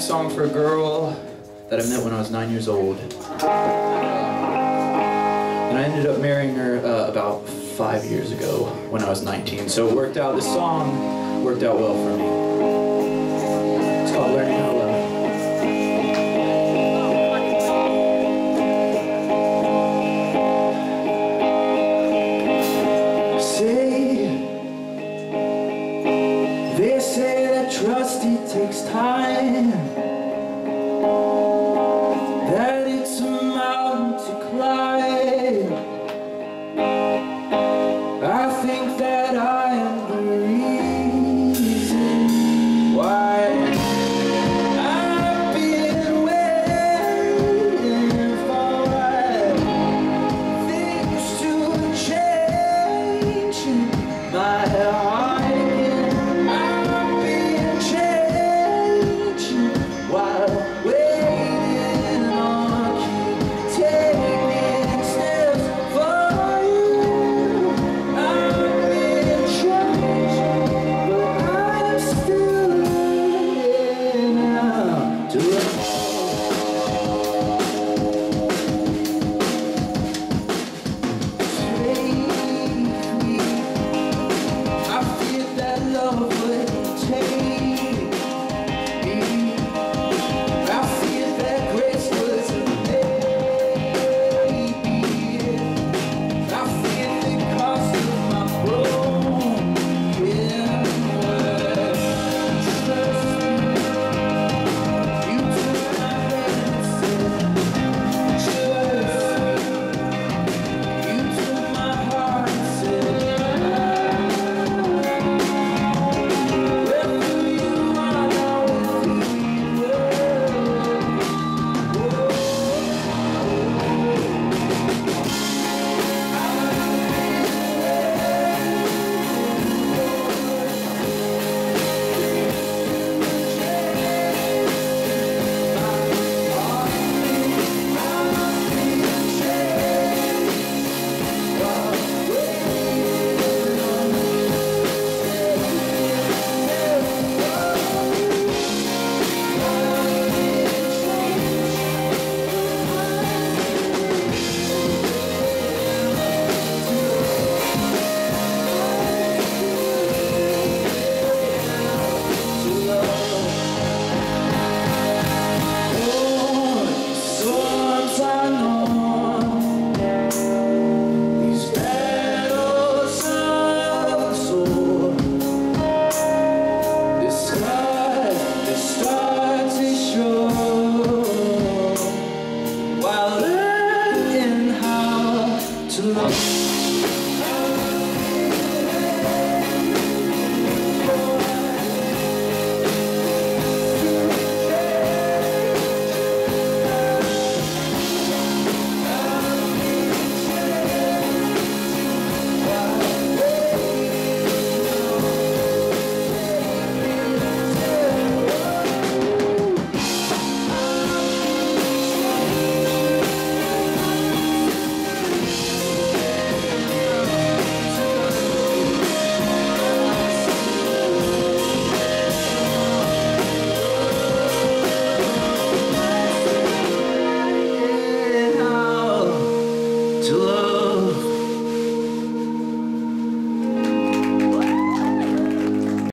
sad song for a girl that I met when I was nine years old. And I ended up marrying her uh, about five years ago when I was 19. So it worked out, this song worked out well for me. It's called Learning How to Love. Say, they say that trust takes time. to love.